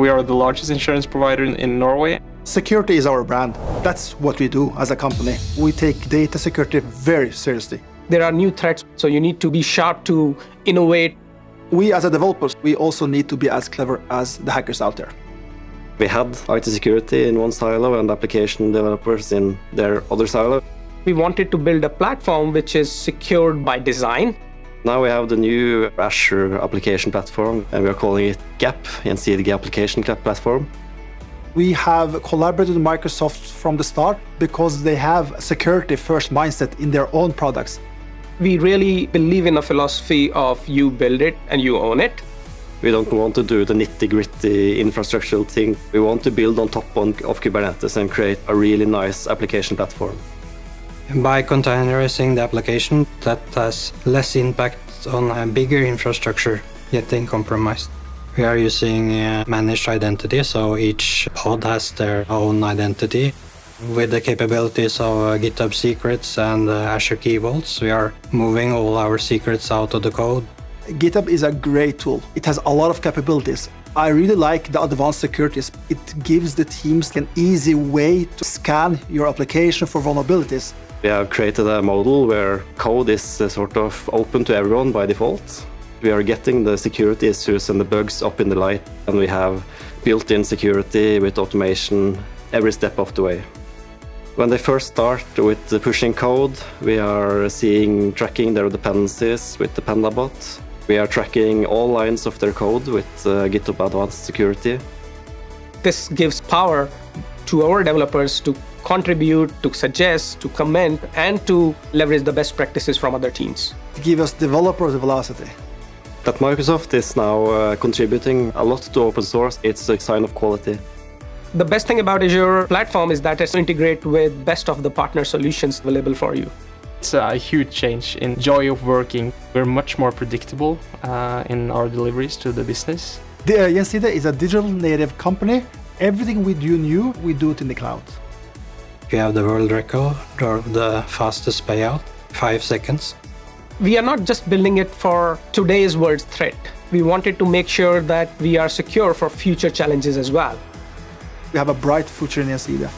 We are the largest insurance provider in, in Norway. Security is our brand. That's what we do as a company. We take data security very seriously. There are new threats, so you need to be sharp to innovate. We as a developers, we also need to be as clever as the hackers out there. We had IT security in one silo and application developers in their other silo. We wanted to build a platform which is secured by design. Now we have the new Azure application platform and we are calling it GAP, Gjensidige Application Platform. We have collaborated with Microsoft from the start because they have a security first mindset in their own products. We really believe in a philosophy of you build it and you own it. We don't want to do the nitty-gritty infrastructural thing. We want to build on top of Kubernetes and create a really nice application platform. By containerizing the application, that has less impact on a bigger infrastructure getting compromised. We are using uh, managed identity, so each pod has their own identity. With the capabilities of uh, GitHub Secrets and uh, Azure Key Vaults, we are moving all our secrets out of the code. GitHub is a great tool. It has a lot of capabilities. I really like the advanced securities. It gives the teams an easy way to scan your application for vulnerabilities. We have created a model where code is uh, sort of open to everyone by default. We are getting the security issues and the bugs up in the light, and we have built-in security with automation every step of the way. When they first start with the pushing code, we are seeing tracking their dependencies with the Dependabot. We are tracking all lines of their code with uh, GitHub Advanced Security. This gives power to our developers to contribute, to suggest, to comment, and to leverage the best practices from other teams. To give us developer velocity. That Microsoft is now uh, contributing a lot to open source, it's a sign of quality. The best thing about Azure platform is that it's integrate with best of the partner solutions available for you. It's a huge change in joy of working. We're much more predictable uh, in our deliveries to the business. The, uh, Gjensidige is a digital native company. Everything we do new, we do it in the cloud. We have the world record of the fastest payout, five seconds. We are not just building it for today's world threat. We wanted to make sure that we are secure for future challenges as well. We have a bright future in Gjensidige.